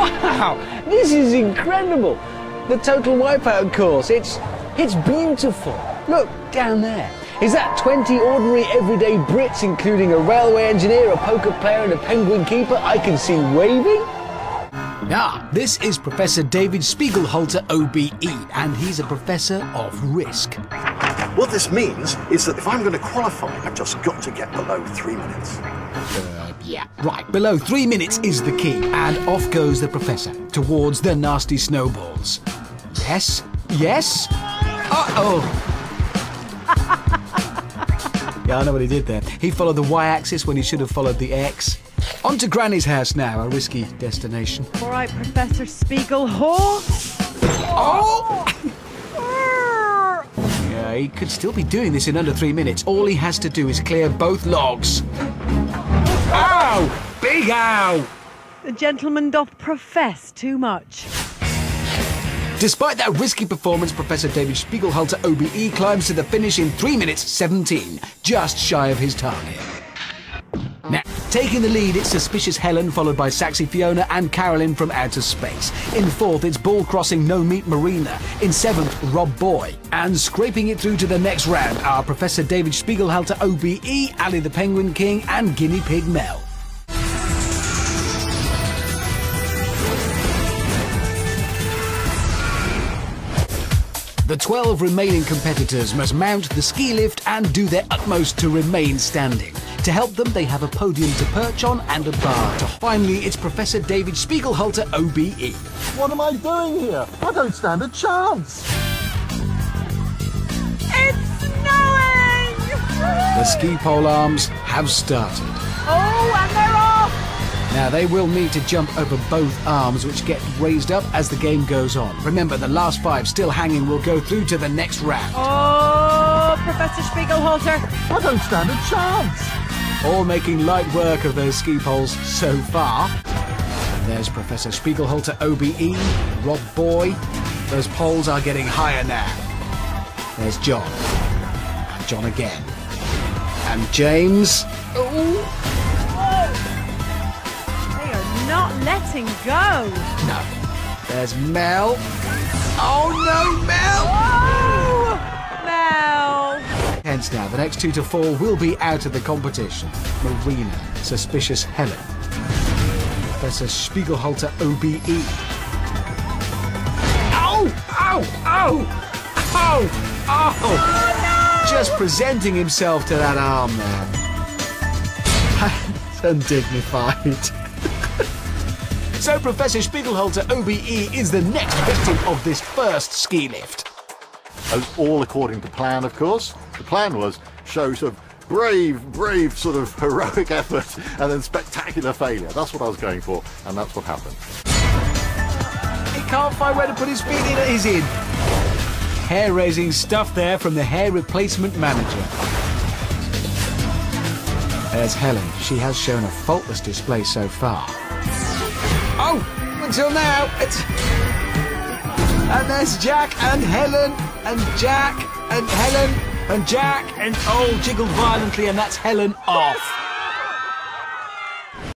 Wow, this is incredible. The total wipeout course. It's it's beautiful. Look down there. Is that 20 ordinary everyday Brits, including a railway engineer, a poker player, and a penguin keeper I can see waving? Ah, this is Professor David Spiegelhalter OBE, and he's a professor of risk. What this means is that if I'm going to qualify, I've just got to get below three minutes. Uh, yeah, right. Below three minutes is the key, and off goes the professor towards the nasty snowballs. Yes, yes. Uh oh. yeah, I know what he did there. He followed the y-axis when he should have followed the x. On to Granny's house now, a risky destination. All right, Professor Spiegelhorst. Oh! yeah, he could still be doing this in under three minutes. All he has to do is clear both logs. Ow! Big ow! The gentleman doth profess too much. Despite that risky performance, Professor David Spiegelhalter OBE climbs to the finish in 3 minutes 17, just shy of his target. Taking the lead, it's Suspicious Helen, followed by Saxy Fiona and Carolyn from Outer Space. In fourth, it's Ball Crossing No Meat Marina. In seventh, Rob Boy. And scraping it through to the next round are Professor David Spiegelhalter OBE, Ali the Penguin King, and Guinea Pig Mel. The 12 remaining competitors must mount the ski lift and do their utmost to remain standing. To help them, they have a podium to perch on and a bar. To finally, it's Professor David Spiegelhalter OBE. What am I doing here? I don't stand a chance. It's snowing! The ski pole arms have started. Now they will need to jump over both arms, which get raised up as the game goes on. Remember, the last five still hanging will go through to the next round. Oh, Professor Spiegelhalter. I don't stand a chance. All making light work of those ski poles so far. And there's Professor Spiegelhalter OBE, Rob Boy. Those poles are getting higher now. There's John. And John again. And James. Ooh. Not letting go. No. There's Mel. Oh no, Mel! Oh, Mel. Hence now, the next two to fall will be out of the competition. Marina, Suspicious Helen, Professor Spiegelhalter OBE. Ow! Ow! Ow! Ow! Ow! Oh, Just presenting himself to that arm there. That's undignified. So Professor Spiegelhalter OBE is the next victim of this first ski lift. As all according to plan, of course. The plan was show sort of brave, brave sort of heroic effort and then spectacular failure. That's what I was going for, and that's what happened. He can't find where to put his feet in. He's in. Hair-raising stuff there from the hair replacement manager. There's Helen. She has shown a faultless display so far. Oh, until now, it's... And there's Jack and Helen and Jack and Helen and Jack and oh, jiggled violently and that's Helen off.